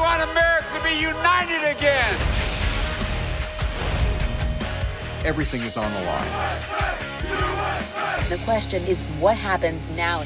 want America to be united again. Everything is on the line. The question is what happens now?